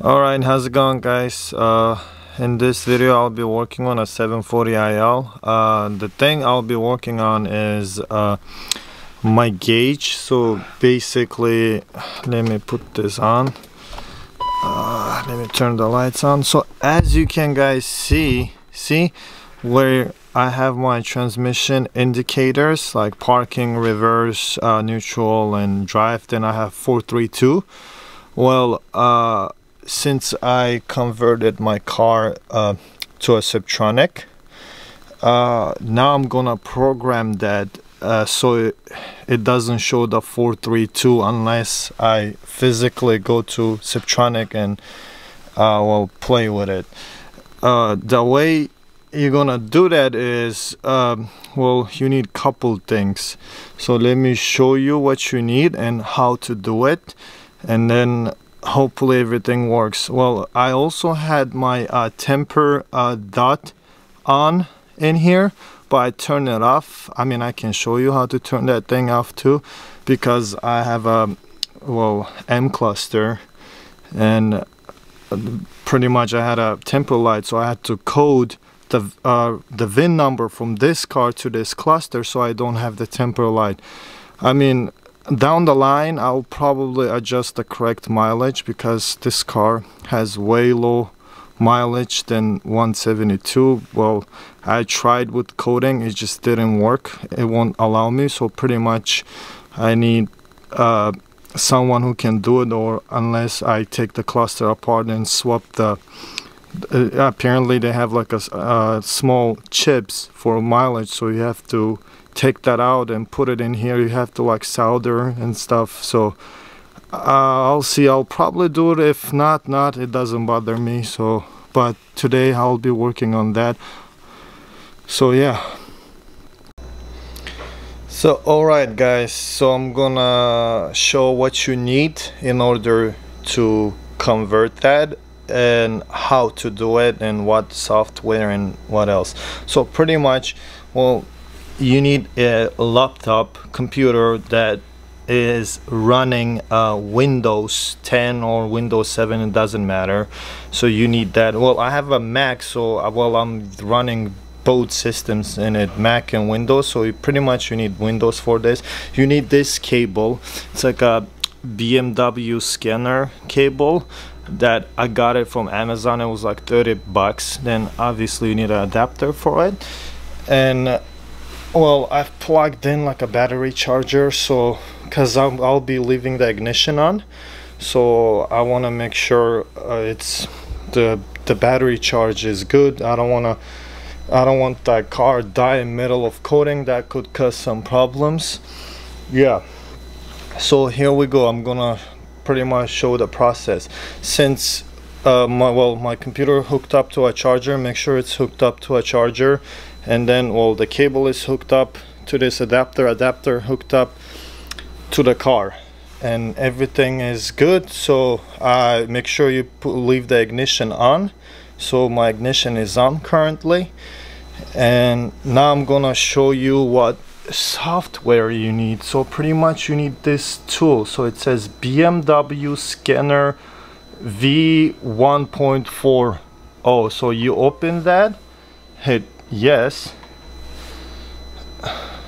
Alright, how's it going guys? Uh, in this video I'll be working on a 740IL. Uh, the thing I'll be working on is uh, my gauge. So basically, let me put this on. Uh, let me turn the lights on. So as you can guys see, see where I have my transmission indicators like parking, reverse, uh, neutral and drive. Then I have 432. Well, uh, since I converted my car uh, to a Steptronic, uh, now I'm gonna program that uh, so it, it, doesn't show the 432 unless I physically go to Steptronic and uh, will play with it. Uh, the way you're gonna do that is um, well you need couple things so let me show you what you need and how to do it and then hopefully everything works. Well I also had my uh, temper uh, dot on in here but I turn it off. I mean I can show you how to turn that thing off too because I have a well M cluster and uh, pretty much I had a temper light so I had to code the uh, the VIN number from this car to this cluster so I don't have the temper light. I mean down the line I'll probably adjust the correct mileage because this car has way low mileage than 172 well I tried with coding it just didn't work. It won't allow me so pretty much I need uh, someone who can do it or unless I take the cluster apart and swap the uh, apparently they have like a uh, small chips for mileage so you have to take that out and put it in here. You have to like solder and stuff. So uh, I'll see. I'll probably do it. If not not it doesn't bother me. So but today I'll be working on that. So yeah. So alright guys. So I'm gonna show what you need in order to convert that and how to do it and what software and what else. So pretty much well you need a laptop computer that is running uh, Windows 10 or Windows 7 it doesn't matter. So you need that. Well I have a Mac so uh, well I'm running both systems in it Mac and Windows. So you pretty much you need Windows for this. You need this cable. It's like a BMW scanner cable that I got it from Amazon. It was like 30 bucks. Then obviously you need an adapter for it. And well I've plugged in like a battery charger so because I'll, be leaving the ignition on. So I want to make sure uh, it's the the battery charge is good. I don't want to I don't want that car die in middle of coding. That could cause some problems. Yeah. So here we go. I'm gonna pretty much show the process. Since uh, my well my computer hooked up to a charger make sure it's hooked up to a charger and then well the cable is hooked up to this adapter adapter hooked up to the car. And everything is good so uh, make sure you leave the ignition on. So my ignition is on currently. And now I'm gonna show you what software you need. So pretty much you need this tool. So it says BMW scanner v1.4 oh. So you open that hit yes.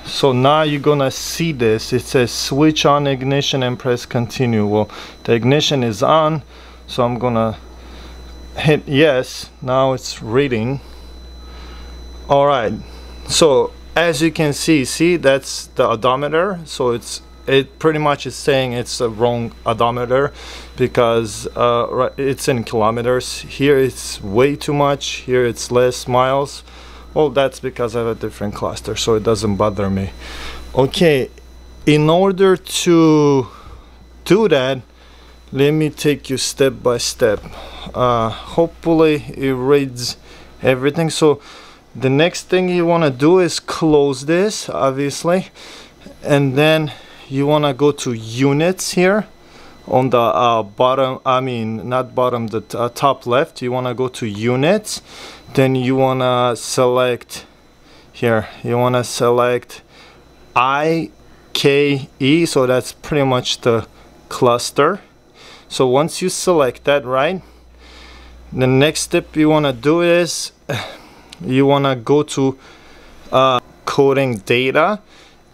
So now you're gonna see this. It says switch on ignition and press continue. Well the ignition is on so I'm gonna hit yes. Now it's reading. All right. So as you can see see that's the odometer. So it's it pretty much is saying it's a wrong odometer because uh, it's in kilometers. Here it's way too much. Here it's less miles well that's because I have a different cluster so it doesn't bother me. Okay in order to do that let me take you step by step. Uh, hopefully it reads everything. So the next thing you want to do is close this obviously and then you want to go to units here. On the uh, bottom I mean not bottom the uh, top left you want to go to units then you want to select here you want to select IKE so that's pretty much the cluster. So once you select that right the next step you want to do is you want to go to uh, coding data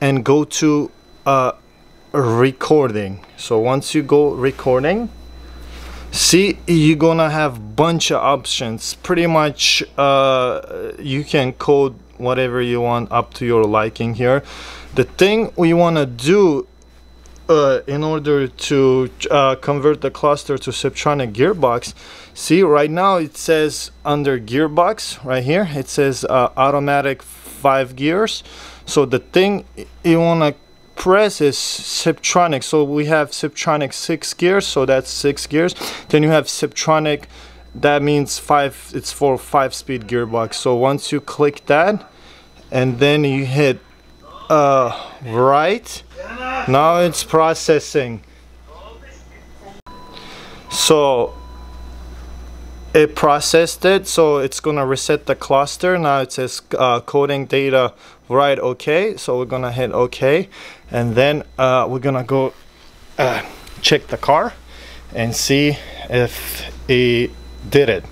and go to uh, recording. So once you go recording see you're gonna have bunch of options. Pretty much uh, you can code whatever you want up to your liking here. The thing we want to do uh, in order to uh, convert the cluster to Steptronic gearbox see right now it says under gearbox right here it says uh, automatic five gears. So the thing you want to press is Steptronic so we have Steptronic six gears so that's six gears. Then you have Steptronic that means five it's for five speed gearbox. So once you click that and then you hit uh, right now it's processing. So it processed it so it's gonna reset the cluster. Now it says uh, coding data right okay so we're gonna hit okay and then uh, we're gonna go uh, check the car and see if it did it.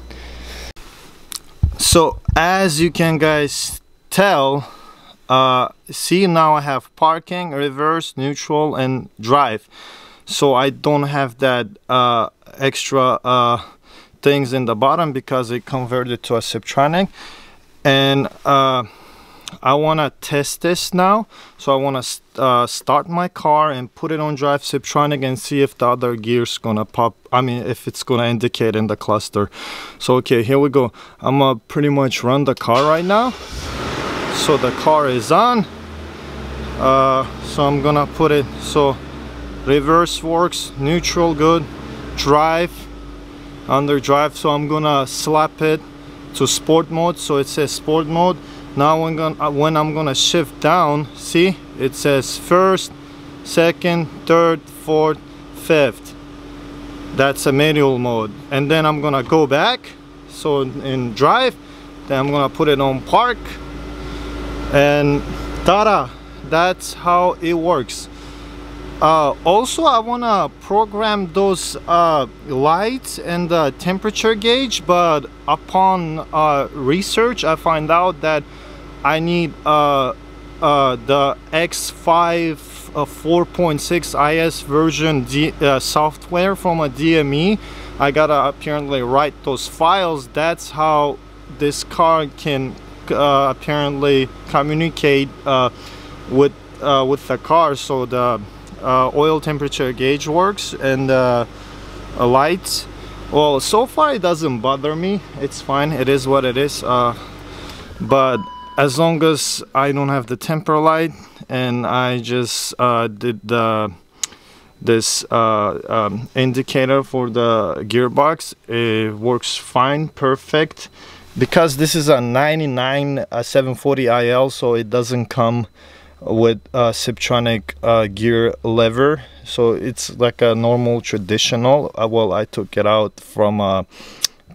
So as you can guys tell uh, see now I have parking reverse neutral and drive. So I don't have that uh, extra uh, things in the bottom because it converted to a Steptronic. And uh, I want to test this now. So I want to uh, start my car and put it on drive Steptronic and see if the other gears gonna pop I mean if it's gonna indicate in the cluster. So okay here we go. I'm gonna pretty much run the car right now. So the car is on. Uh, so I'm gonna put it so reverse works neutral good. Drive under drive so I'm gonna slap it to sport mode. So it says sport mode. Now when, gonna, uh, when I'm gonna shift down see? It says first second third fourth fifth. That's a manual mode. And then I'm gonna go back so in drive then I'm gonna put it on park. And tada that's how it works uh, also I want to program those uh, lights and the temperature gauge but upon uh, research I find out that I need uh, uh, the X5 uh, 4.6 IS version D software from a DME I gotta apparently write those files. That's how this car can apparently communicate with with the car. So the uh, oil temperature gauge works and uh, a light. Well so far it doesn't bother me. It's fine. It is what it is uh, but as long as I don't have the temper light and I just uh, did the this uh, um, indicator for the gearbox it works fine perfect. Because this is a 99 uh, 740 IL so it doesn't come with a Steptronic uh, gear lever. So it's like a normal traditional. Uh, well I took it out from a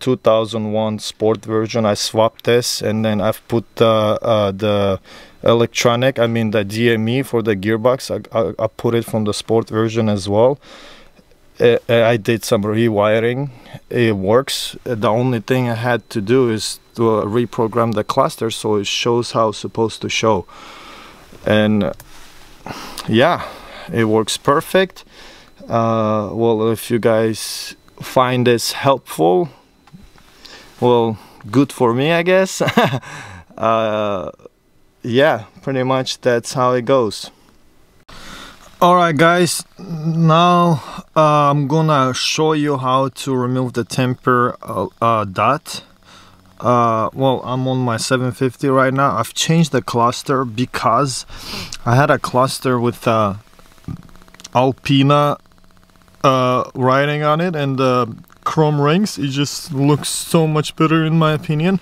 2001 sport version. I swapped this and then I've put uh, the electronic I mean the DME for the gearbox. I, I, I put it from the sport version as well. Uh, I did some rewiring. It works. The only thing I had to do is to reprogram the cluster so it shows how it's supposed to show and yeah it works perfect. Uh, well if you guys find this helpful well good for me I guess. Uh, yeah pretty much that's how it goes. Alright guys. Now uh, I'm gonna show you how to remove the temper uh, uh, dot uh, well I'm on my 750 right now. I've changed the cluster because I had a cluster with uh, Alpina uh, writing on it and the chrome rings. It just looks so much better in my opinion.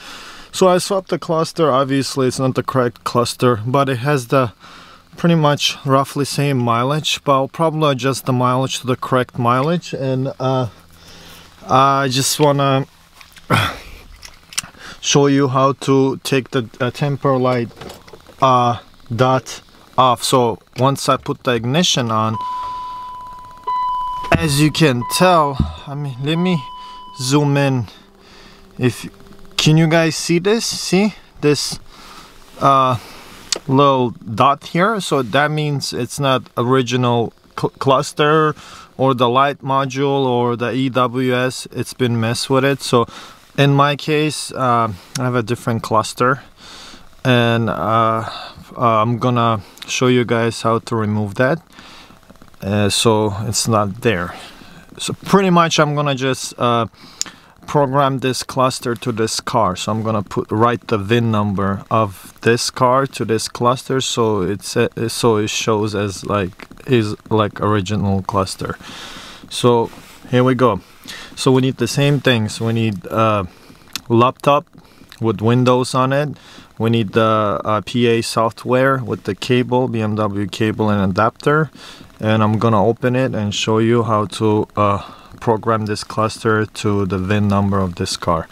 So I swapped the cluster. Obviously it's not the correct cluster but it has the pretty much roughly same mileage but I'll probably adjust the mileage to the correct mileage. And uh, I just wanna show you how to take the uh, temper light uh, dot off. So once I put the ignition on as you can tell I mean let me zoom in. If can you guys see this? See this uh, little dot here? So that means it's not original cl cluster or the light module or the EWS it's been messed with it. So in my case uh, I have a different cluster and uh, uh, I'm gonna show you guys how to remove that. Uh, so it's not there. So pretty much I'm gonna just uh, program this cluster to this car. So I'm gonna put write the VIN number of this car to this cluster so it's uh, so it shows as like is like original cluster. So here we go so we need the same things. We need a uh, laptop with windows on it. We need the uh, PA software with the cable BMW cable and adapter. And I'm gonna open it and show you how to uh, program this cluster to the VIN number of this car.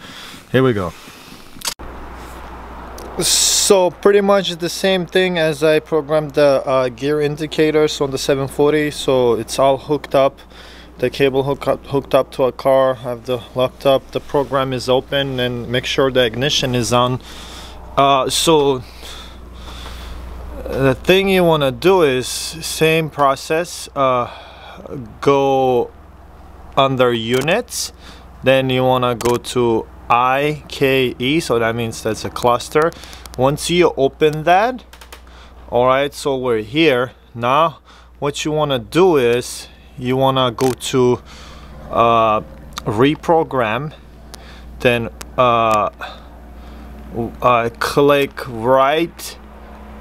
Here we go. So pretty much the same thing as I programmed the uh, gear indicators on the 740 so it's all hooked up the cable hook up, hooked up to a car have the laptop the program is open and make sure the ignition is on. Uh, so the thing you want to do is same process uh, go under units. Then you want to go to IKE so that means that's a cluster. Once you open that all right so we're here. Now what you want to do is you want to go to uh, reprogram then uh, uh, click right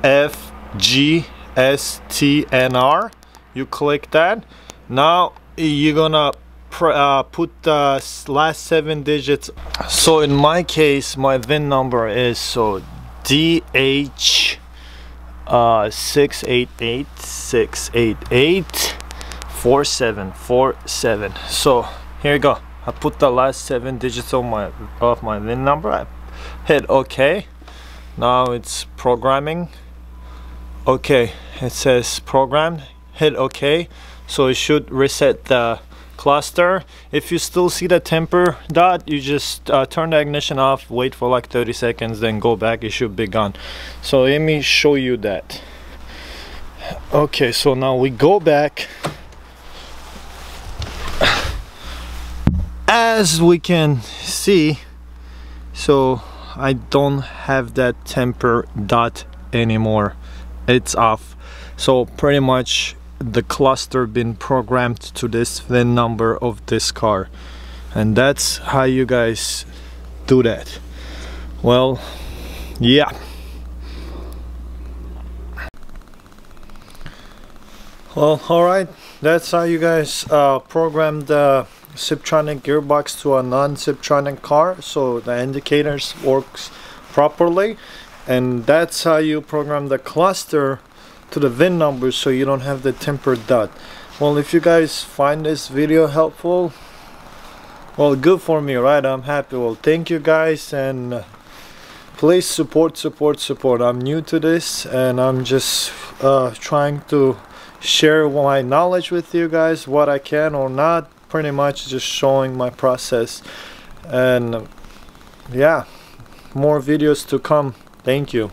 F G S T N R. You click that. Now you're gonna uh, put the last seven digits. So in my case my VIN number is so DH uh, 688 688 4747 so here you go. I put the last seven digits of my of my VIN number. I hit OK. Now it's programming. Okay it says programmed hit OK. So it should reset the cluster. If you still see the temper dot you just uh, turn the ignition off wait for like 30 seconds then go back. It should be gone. So let me show you that. Okay so now we go back as we can see so I don't have that temper dot anymore. It's off. So pretty much the cluster been programmed to this VIN number of this car. And that's how you guys do that. Well yeah. Well all right. That's how you guys uh, program the Steptronic gearbox to a non-Steptronic car so the indicators works properly. And that's how you program the cluster to the VIN number so you don't have the tempered dot. Well if you guys find this video helpful well good for me right? I'm happy. Well thank you guys and please support support support. I'm new to this and I'm just uh, trying to share my knowledge with you guys what I can or not pretty much just showing my process. And yeah more videos to come. Thank you